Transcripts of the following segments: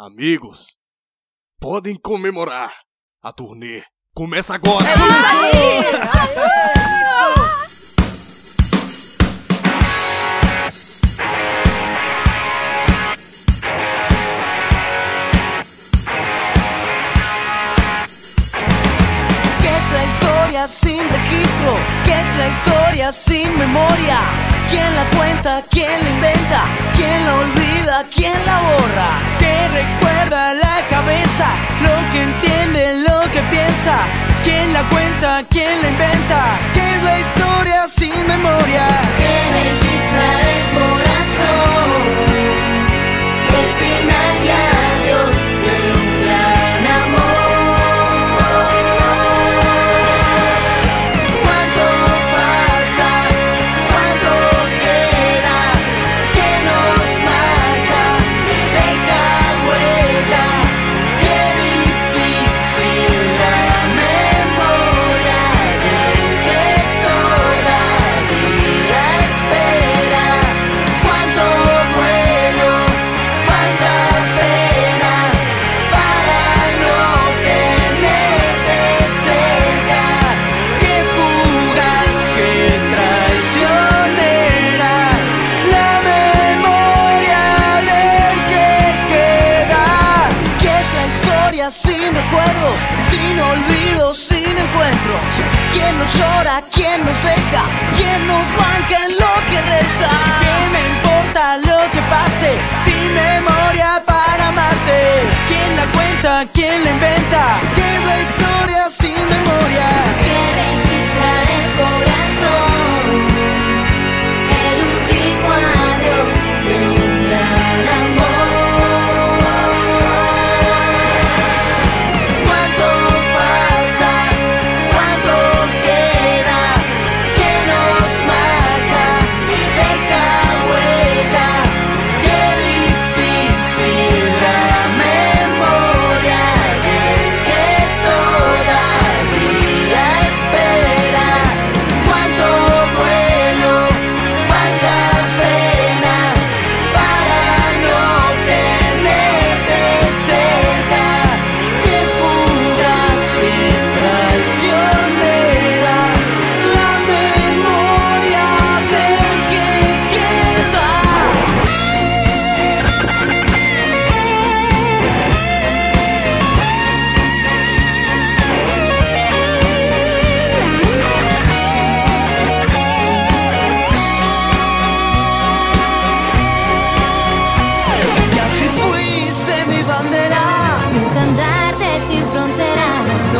Amigos, podem comemorar. A turnê começa agora. ¿Qué es la historia sin registro? ¿Qué es la historia sin memoria? ¿Quién la cuenta? ¿Quién la inventa? ¿Quién la olvida? ¿Quién la borra? ¿Qué recuerda la cabeza? Lo que entiende, lo que piensa. ¿Quién la cuenta? ¿Quién la inventa? La historia sin recuerdos, sin olvidos, sin encuentros? ¿Quién nos llora? ¿Quién nos deja? ¿Quién nos banca en lo que resta? ¿Qué me importa lo que pase? Sin memoria para amarte. ¿Quién la cuenta? ¿Quién la inventa? ¿Qué es la historia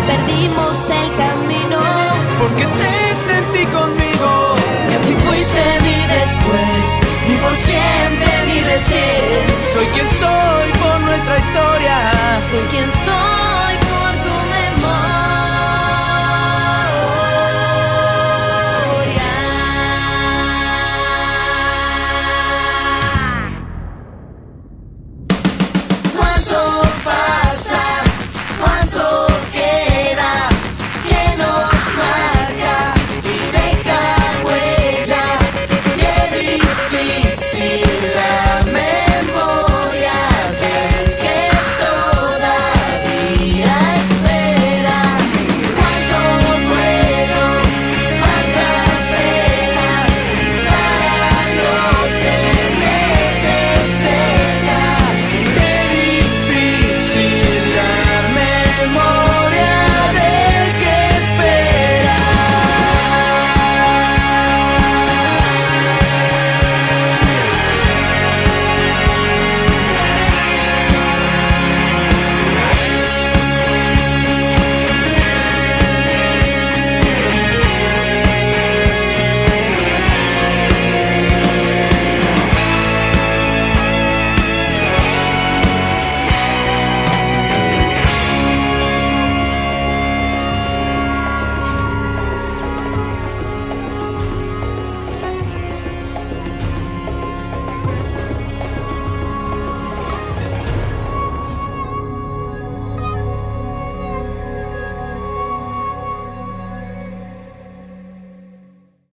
perdimos el camino. Porque te sentí conmigo. Y así fuiste mi después, y por siempre mi recién. Soy quien soy por nuestra historia. Soy quien soy